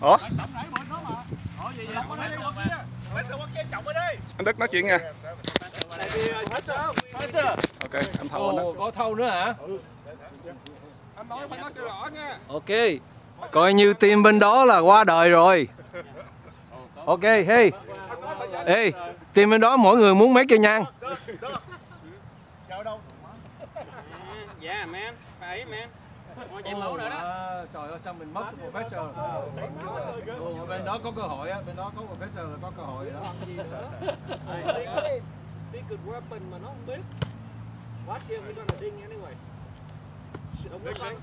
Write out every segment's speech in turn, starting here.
ủa anh đức nói chuyện nha ok anh thầu anh đức có thâu nữa hả? anh nói phải nói cho rõ nha Ok. Coi như team bên đó là qua đời rồi. Ok, hey. Ê, team bên đó mỗi người muốn mấy cây nhang. Yeah, man. Phải, man. Ngồi chạy mẫu nữa đó. À, trời ơi sao mình mất cái professor. Ồ, bên đó có cơ hội á, bên đó có professor là có cơ hội đó. secret weapon mà nó không biết. Watch him, we're gonna ding anyway. Don't biết không?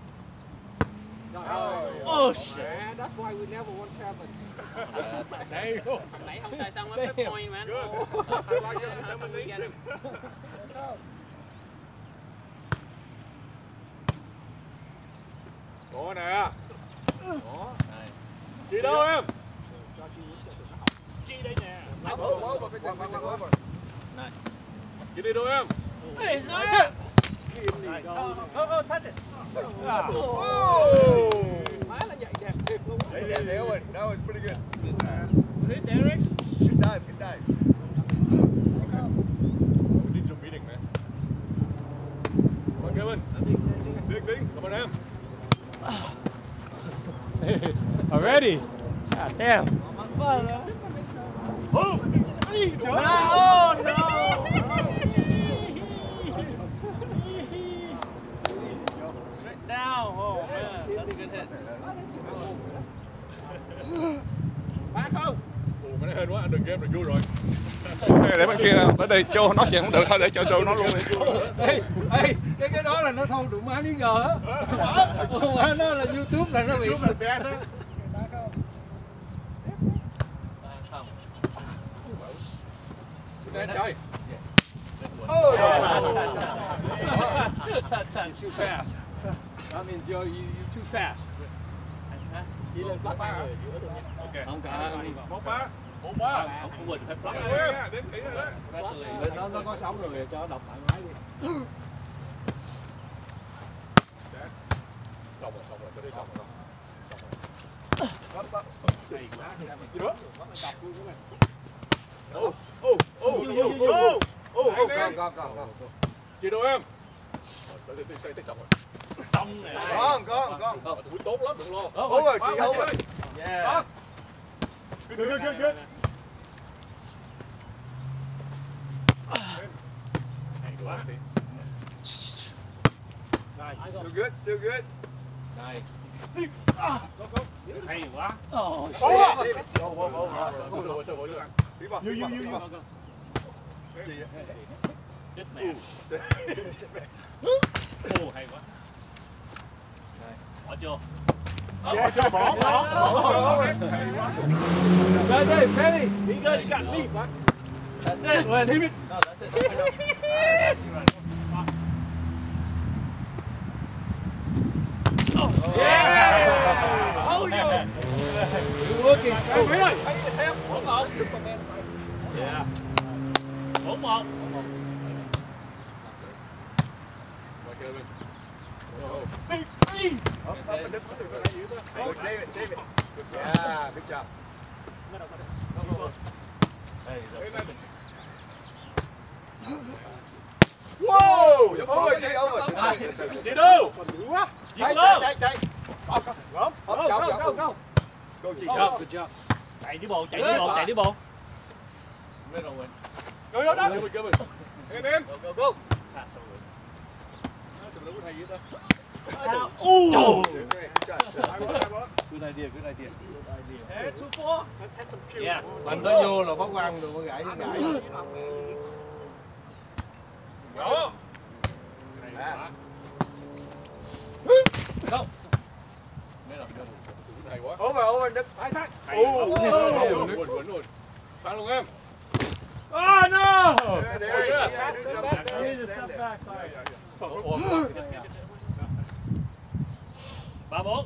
Oh shit! Man, that's why we never won Kevin. Hồi nãy không xài xong á, point, man. I like your determination. Có nè. Chị đâu em? Chi đây nè. Chị đi đâu em? Là nhạy đẹp thiệt luôn á. Yeah, yeah, that was pretty good. Hit Derek. Good dive, good dive. We need your meeting, man. Come on, Kevin. Big thing. Come on, em. Already? God damn. Oh, no! Straight down. Oh, man. That's a good hit. Phá không? Ồ, cái này hên quá, anh đừng game là vui rồi. để bên kia ở đây cho nói chuyện không được thôi để cho Joe nói luôn đi Ê, ê, cái cái đó là nó thâu đụng má lý ngờ á. Ồ, má nó là YouTube là nó bị Cái này chơi. That's that's too fast. That means you're you, you too fast. Chỉ lên bắt ba người giữa thôi nha. Ok. Không cần. Một ba. Một ba. Không có quỳnh phải block. em. Đến kỹ rồi đó. Đó nó có 6 người cho đọc thoải mái đi. Xong rồi, xong rồi, tới đây xong rồi. Oh, oh, oh, oh, oh, oh, come, come, come, come. Chị đâu em? Tới đây, tới đây, xong rồi. xong này. Come, come. Ờ, Ui, tốt lắm, đừng lo. Over, chị, over. Yeah. Good, good, good, good. Still good, still good. Này. Hay quá. Oh, Oh, save it. Oh, whoa, whoa, whoa. Chết mẹ. Ô hay quá. Bỏ chưa? Dạ, cho bỏ, bỏ, bỏ, bỏ. Đây đây, Penny. đi got, đi got đi man. That's it. When No, that's it. Yeah. Oh, yo. You're looking. Hey, Superman. Yeah. Bốn một. Save it, save it. Yeah, good job. Whoa! Over, chị, over. Chị đâu? Đây, đây, đây. Go, chọc. go, go. Go, chị, good job. Chạy đi bộ, chạy đi bộ, chạy đi bộ. Rồi. Rồi, rồi. Em, em. Go, go, go. Có hay vậy ta? Ooh. Okay, good. Hai bó, hai bó. Good idea, good idea. Hey, two four. Let's have some chill. Yeah. Anh tới vô là bóc quăng được gãy gãy. À, Go. Hay quá. Over, over, Đức. Hay quá. Ồ, quỳnh, quỳnh rồi. Phá luôn em. Oh no! Yeah, there, yes. yeah, do something. Stand, stand there. sorry. Ồ, Ba bốn.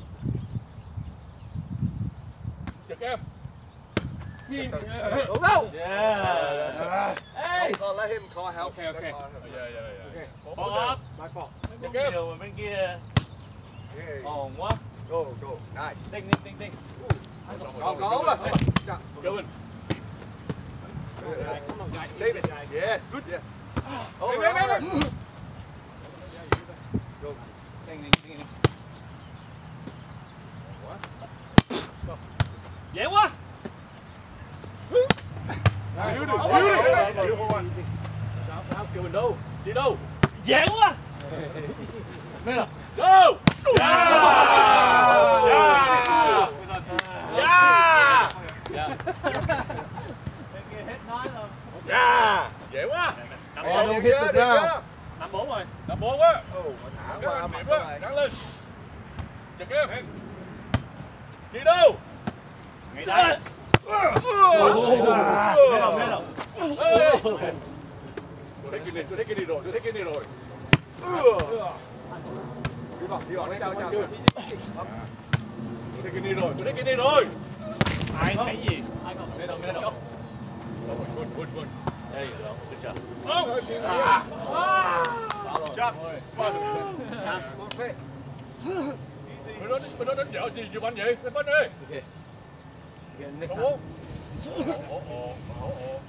Chật em. Go, go! Yeah. Hey! Call, let him call help. Okay, okay. That's all. Dạ, dạ, dạ. Ball up. My fault. Không nhiều mà bên kia. Yeah, ồn quá Go, go. Nice. đinh đinh đinh đinh Còn có mà. Dạ. Kevin. David. Yes. Good. Yes. Over, Hey, hey, hey, over. Go. đinh đinh đinh dễ quá Yếu đi, yếu đi. Không anh? Sao, sao? Kevin đâu? Đi đâu? dễ quá Đây là. Go! Yeah! Yeah! Yeah! Yeah! Dễ quá. năm Ồ, bốn Đi hit được chưa? năm bốn rồi Đập bốn quá. Thả qua mặt quá. Gắn lên. Chật em. Đi đâu? ngay đây Nghe đâu, nghe đâu. Ê! Tôi thấy cái này, tôi thấy cái này rồi, tôi thấy cái này rồi. Đi vào, đi vào, chào, chào. Tôi thấy cái này rồi, tôi thấy cái này rồi. ai thấy gì ai không nghe đâu nghe đâu Đúng good, good, đây rồi được chưa Oh! Ah! Shot. Smart. Mày nói, mày nói đánh vợ gì chụp anh vậy? lên bánh đi. Không muốn. Ồ, ồ, ồ, ồ.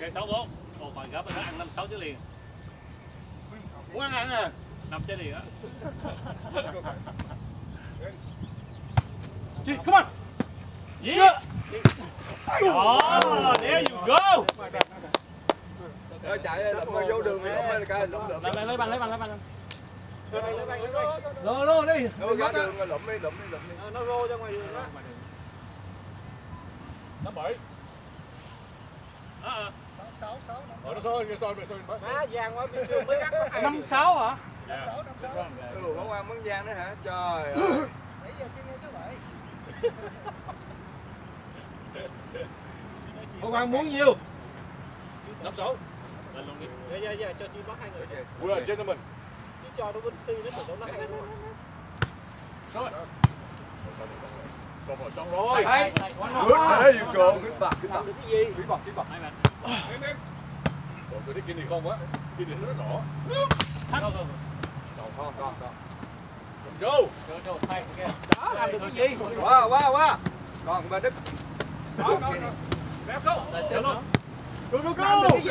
ok sáu bốn ồ còn gấp nó ăn năm sáu chứ liền Muốn ăn à? năm trái liền á Chị, come on yeah oh there you go Rồi chạy lụm vô đường thì không lên cái lụm lụm. lấy lấy bằng lấy bằng lấy bằng Lô lô đi. Nó ra đường rồi lụm đi, lụm đi, lụm đi. Nó rô ra ngoài đường đó nó bảy. ờ sáu sáu năm Ờ, nó thôi, soi, soi, má vàng quá biết chưa mới gắt có hai năm sáu hả năm sáu năm sáu Ừ, bỏ qua món giang nữa hả? Trời ơi. nãy giờ chưa nghe số bảy Ông Hoàng muốn nhiêu? Năm sáu. lên luôn đi dạ dạ dạ cho chi bắt hai người We are gentlemen. chứ cho nó bên phi nó tưởng nó hay luôn Soi. Xong rồi, xong rồi. Good, there you go. Good back, good được cái gì Bí bật, bí bật. hai bạn Em, em. Ồ, tôi thấy cái này không á. Cái này nó rất rõ. thắt không Còn, còn, còn, còn. Go. cho cho thay ok đó làm được cái gì Qua, qua, qua. Còn ba Đức. Đó, đó, đó. Left go. Go, go, go. oh,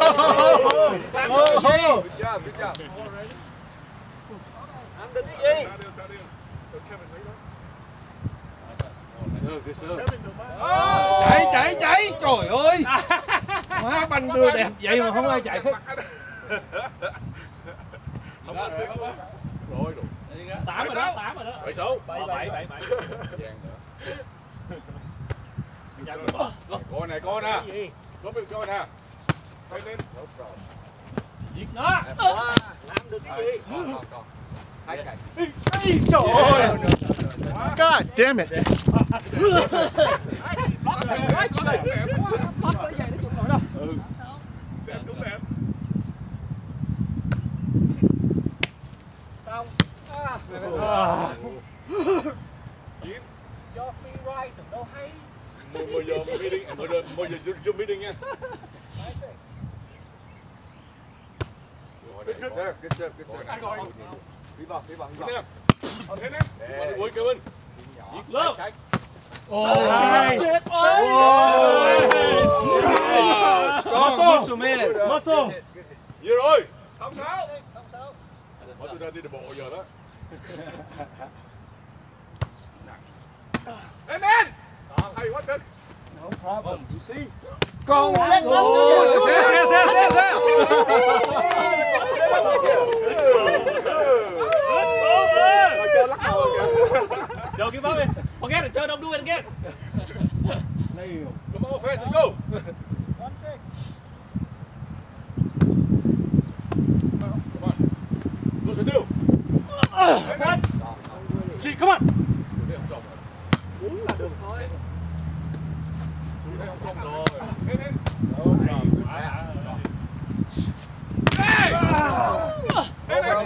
oh, oh, Oh, Good job, good job. làm được cái đi, đi. Chạy chạy chạy. Trời ơi. Má banh đưa đẹp vậy mà không ai chạy hết. Không có tiếng luôn. Rồi, rồi. tám rồi đó tám rồi đó Bảy số bảy bảy bảy bảy Coi nè. Có biết coi nè. Thấy lên. giết nó làm được cái gì Còn, còn, còn. Hai cái. Trời ơi. God damn it. bắt cái giày nó chụp nổi đâu Ừ. Xem đúng em. xong à, Chín. cho phi right tưởng đâu hay Mười giờ meeting, mười giờ mười giờ Zoom meeting nha. Six. Good serve, good serve, good serve. Ai gọi? Bí bật, bí Thế bật. nè. Thế nè. Mọi người Kevin. lớp Cái- Ôi, chết ơi. Muscle man. Muscle. Gì rồi? Không sao. Không sáu Hỏi tôi ra đi bộ giờ đó. Em men. Hay quá trời. Con Xe xe xe xe xe. Rồi chơi lắc đầu kìa. Yo, give up it. Forget it. Turn, don't do it again. Come on, Fred, let's go. one six Come on. Close the deal. What? Chị, come on. Đây không xong rồi. uống là được thôi Đây không xong rồi. Em em. Em em.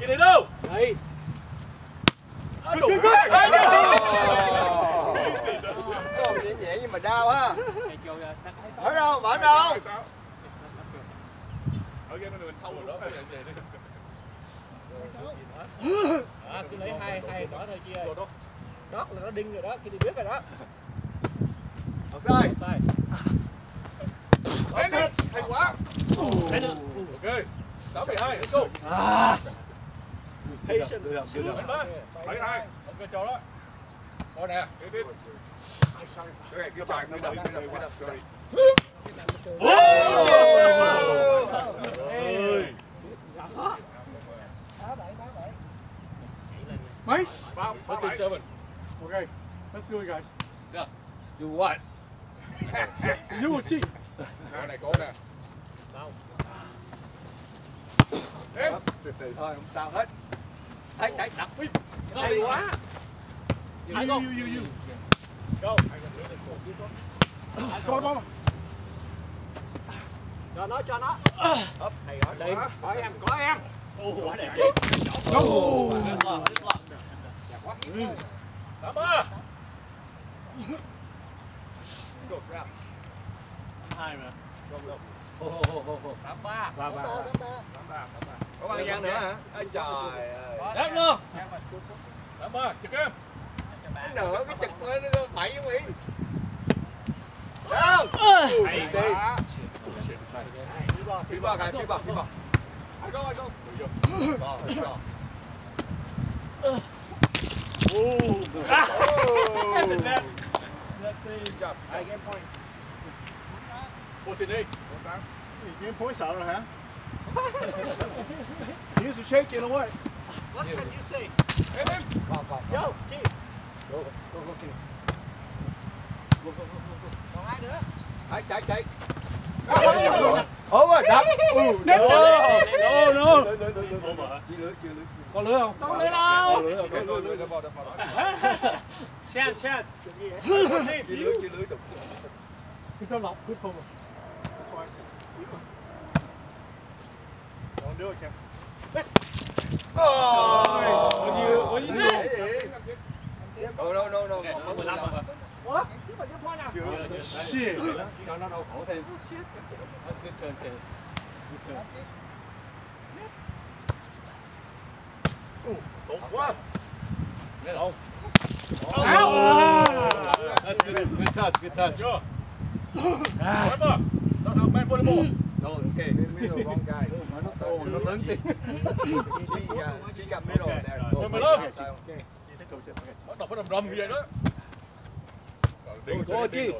Chị đi đâu? đây Con nhẹ nhẹ nhưng mà đau ha. Ở đâu, ở đâu? Ở game này mình thâu rồi đó. Vậy đi. À, cứ lấy hai hai đó thôi chi ơi. Rồi đó. Đó là nó đinh rồi đó, khi đi biết rồi đó. Offside. Offside. Đấy đi. Hay quá. Đấy được. Ok. 82, let's go. Patient. Đánh ba. Bảy hai. Ok, cho đó. Coi nè. Okay, good time. Good up, good up, good up. Sorry. Ơi. Mấy? Thirty seven. Let's do it, guys. Do what? You will see. Coi này, coi nè. Em. Từ từ thôi, không sao hết. Thấy, thấy, đập đi. Hay quá. Hai con. Go. Go, go. Cho nó, cho nó. Hấp, hay quá. Đây, có em, có em. Ô, quá đẹp. Go. Tám ba. Go, Sam. Hai mà. Tám ba. Ba ba. Có bao gian nữa hả? Ôi trời ơi. Đẹp luôn. Tám ba. Trực em. Cái nữa, cái chực nó nó bậy không ý. Đâu? Hay quá. Phi bò, guys, phi bò, phi bò. I go, I go. Bò, phi bò. Oh. Good job. Hai game point. 48. Game point sợ rồi hả? Here's a shake in away. What can you say? Em em. Còn, còn, Yo, chi. Go, go, go, Kenny. Còn ai nữa? Chạy, chạy, chạy. Over, đập. Ừ, No, no, no. Lưới, lưới, lưới, lưới. Chưa lưới, chưa lưới. Có lưới không? Đâu lưới đâu. Có lưới không? Lưới, lưới, lưới, đập vào, đập vào. Chance, chance. Lưới, đục. Good job, good cover. That's why I said. Don't do it, Cam. Oh! What do you- what do you say? No, no, no, no. Ok, có 15 rồi. What? Shit. Cho nó đau khổ thêm. That's good turn, Kevin. Good turn. Tốt quá. Nghe Oh. Áo. That's good. Good touch, good touch. Sure. Chưa. Tám ba. Đó là the ball. No, okay. Middle, wrong guy. Oh, nó to, nó lớn tí. She, uh, got middle Okay, there. rồi. Go, Mười Bắt đầu phải đầm đầm như vậy đó. Rồi, điên Cô chi?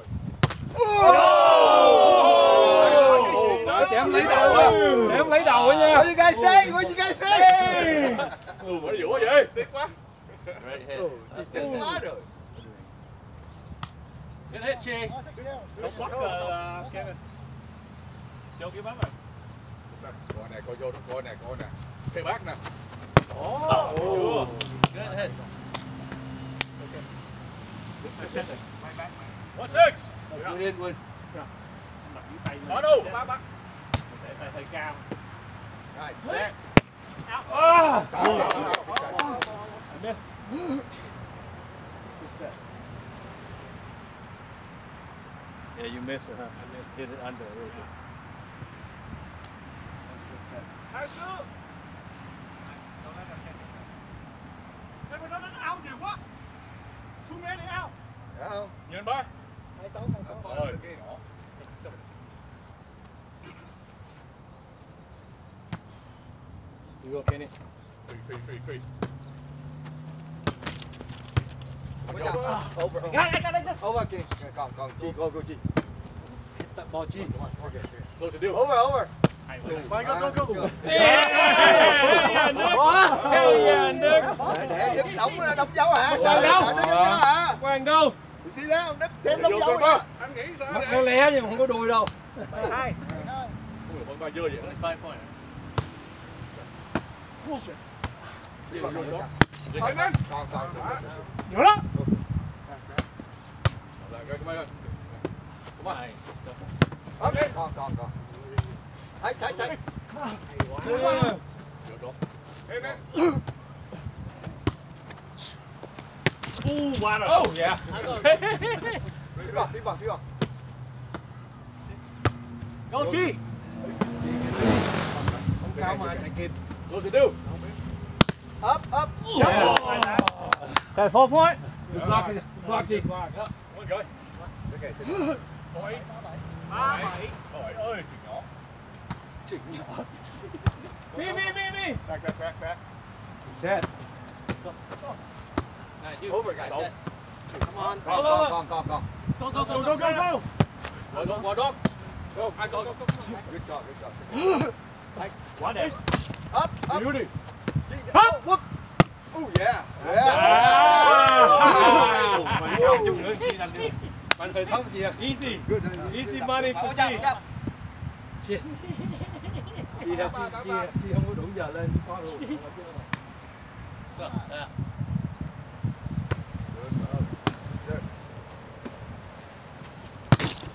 sẽ em lấy đầu á. Sẽ em lấy đầu á nha. What you guys say? What you guys say? Ừ, mà dữ quá vậy. Tiếc quá. Right head. Just get quá rồi. Good hit, Chi. Don't block the, uh, Kevin. Cái bấm rồi. Coi nè, coi vô, coi nè, coi nè. Cây bác nè. Oh. Good hit. One six. Good in, Win. Lên. đâu? Ba bác. Tay hơi cao. Right, set. Out. Ah! Go, go, go, go, go. I miss. Yeah, you missed it, huh? I missed, hit it under a little bit. Dạ không? Nhìn ba. Hai sáu, hai sáu. Rồi. You go, Kenny. Phi, phi, phi, phi. Watch out. Over, over. Got it, got it, got it. Over, Kenny. Còn, còn, Chi, go, go, Chi. Ball chi. Okay, okay. Close the deal. Over, over. Mày go, go, go. Để, Đức đóng, đóng dấu hả? Sao, Đức đóng dấu hả? Quang đâu? Xin đó, Đức xem đóng dấu hả? Anh nghĩ sao nó lé nhưng không có đuôi đâu. Hai. Ui, con ba dơ vậy. Five point. Đi vào đó. Vậy. Nhiều lắm. Lại cái cái mấy Hay. Ok. Còn, còn, còn. Thấy, thấy, thấy. Vô đó. Em em. Uh, qua rồi. Oh, yeah. Phi bò, phi bò, phi bò. Go chi. Không cao mà chạy kịp. Close the deal. Okay, four point. Good luck, good luck, Okay, Ôi. ba bảy Trời ơi, chuyện nhỏ. Me, me, me, me. Back, back, back, back. Set. over guys. Go. Come on. Con, con, con, con. Go, go, Go, go, go, go. Go, go, go, go. Go, I go, go, go. Good job, good job. Quá đẹp. Up, up. Đi. Up. Whoop. Oh yeah. Yeah. Wow. Chung nữa Chi làm được. Bạn phải thắng Chi à? Easy. Good. Easy money for Bảo chạm, Chi. chạm. Chi. Chi đâu Chi, Chi, Chi không có đủ giờ lên qua luôn.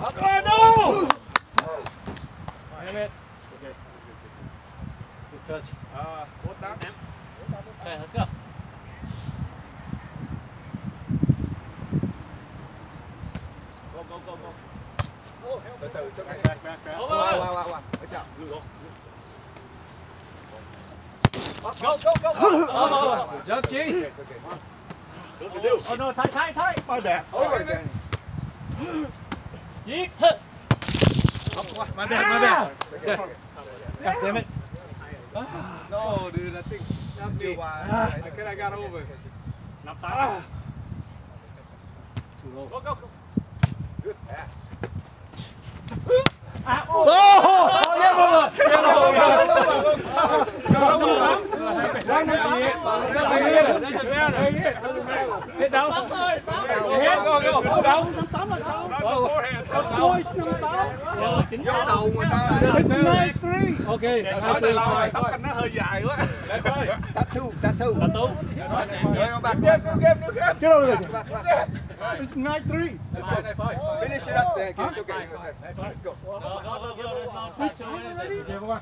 Up. Oh no! Damn it. Good touch. À, bốn tám. Okay, let's go. Go, go, go, go. Từ từ, xuống này. Qua, qua, qua, qua. Go. Go, go, go. Chi. Oh no, thay, thay, thay. My bad. Giết. Yeah, damn it. No, dude, I think I can I got over. Nắm tay. Go, go, go. Good pass. Oh, game over. Game over. Hit down. Hit, go, go. Down. Vô đầu người ta. Okay. Nói từ lâu rồi, tóc anh nó hơi dài quá. tattoo. Tattoo, tattoo. Là game chơi game back, back, back, back it's nine three Finish it up there. It's okay. Let's go. Go, go, go, go. There's no touch or anything. Game over.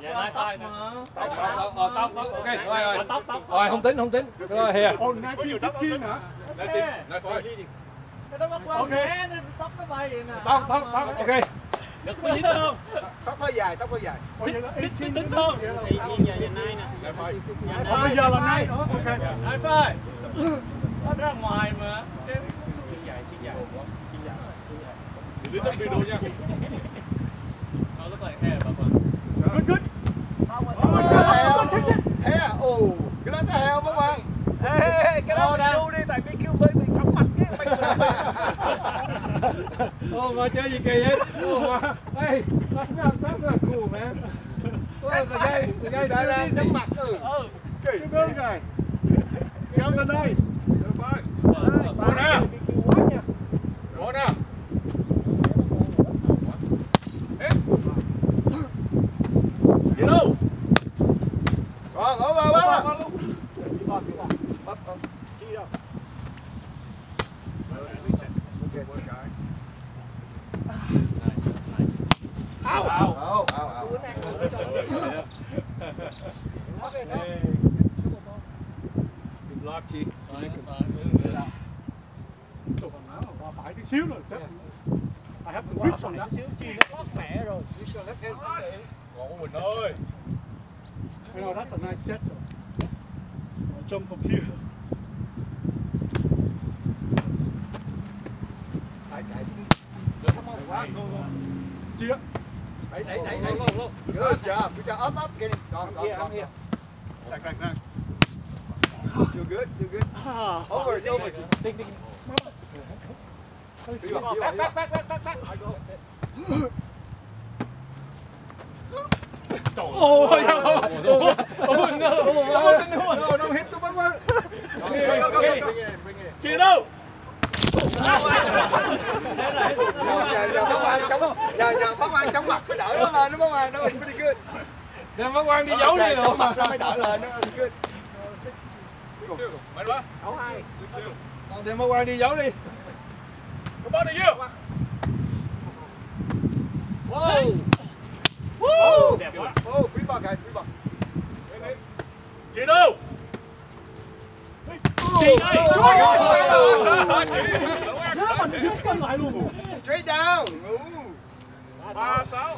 Yeah, nine five. Tóc, tóc, tóc, tóc, tóc. Ok, rồi, rồi. Tóc, tóc. Rồi, không tính, không tính. Rồi, here. oh nineteen fifteen hả Nói tim, nói phôi. ok Tóc, tóc, tóc. Ok. Được có dính không? Tóc hơi dài, tóc hơi dài. Vậy là Xích 18 tính không? Thì chi giờ giờ nay nè. Bây giờ là nay ok High five. Nó ra ngoài mà. Chân dài, chân dài. Chân dài. Đi đến video nha. Nó lúc này hair bập. good good Oh, cái heo. Heo. Ồ, cái đó heo bác Quang. ê ê, ê, cái đó mình đu đi tại vì kêu bơi bị chóng mặt cái mày Ô, mà chơi gì kỳ vậy? Ô, mà. Hey, that's not, that's not cool, man. Ô, the guy, the guy me. mặt. Ừ. ừ Kỳ. chưa có rồi kéo lên đây Nói phôi. Bà nè. bị kêu quá nha Go nè. Get out. Rồi, ngủ vào, bác Quang. Bắp, bắp. chi đâu Ow, ow. Ồ, ào, ào. Good luck, Chi. Fine, that's fine. Bà phải tí xíu rồi sếp I have to reach on that xíu chi nó lót mẹ rồi Ngon của mình ơi. You know, that's a nice set though. I'll jump from here. Đẩy, đẩy. Chi á? Đẩy, đẩy, đẩy, đẩy. Good job, good job. Up, up, get him. Go, go, here, go. Back, back, back. Still good, still good. Ah, Over, it's over. Đi vào. back, back, back, back. I go. Oh, oh, oh, oh, no, oh, no, no, hit bác Quang. Go, go, go, go. Bring it in, bring it in. Kia đâu? Nhờ, nhờ bác quan chống, nhờ, nhờ bác quan chống mặt mới đỡ nó lên đó bác Quang. That was pretty good. Đem bác quan đi giấu đi rồi. chống mặt nó mới đỡ lên nó That was good. Mạnh quá. Đấu hai. Còn đem bác quan đi giấu đi. Come on to you. Whoa. Woo! Đẹp quá. Oh, free ball, guys, free ball. Chị đâu? Chị đây. Nó nhúc lại luôn. Straight down. Ooh. Ba sáu.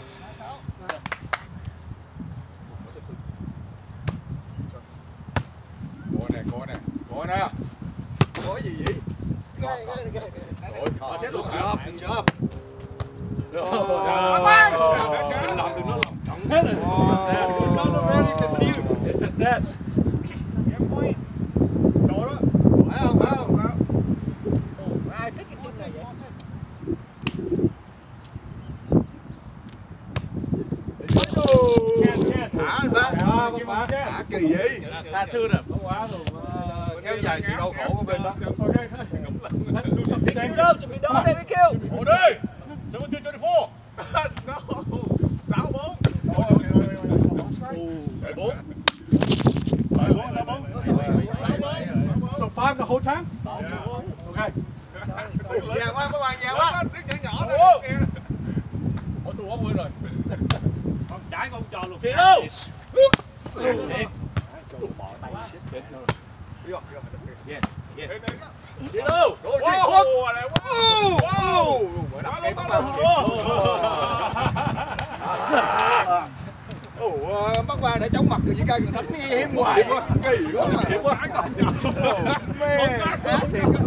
Rồi nè. Có gì vậy? Ghê, ghê, ghê, ghê. Rồi, xét luôn. Job, job. Mình làm từ nó làm trọng hết rồi. Nó nó very confused. It's a set. Chỗ đó. Phải không? Phải không? Phải không? Ai thích cái chiếc này vậy? Thả anh ba. Đó, con bác. Thả kỳ vậy? Tha thứ rồi. Có quá rồi. Ờ, Kéo dài sự đau khổ của bên đó. Let's do something. Kêu đâu, chuẩn bị đó đây mới kêu. Hold đi. 1724. No. Sáu bốn. Bảy bốn. Bảy bốn, sáu bốn. So five the whole time? Okay. Vàng quá, các bạn vàng quá. Tiếng nhỏ nhỏ Ủa. thôi. Ủa, tôi quá quên rồi. Con trái con tròn luôn. Kìa đâu? Kìa đâu? Wow, wow, wow, wow. Đập em bắt Ồ, bắt ba để chống mặt người với cây người thánh nghe hiếm hoài quá. Kỳ quá mà. Kìa quá. Mê, ác thiệt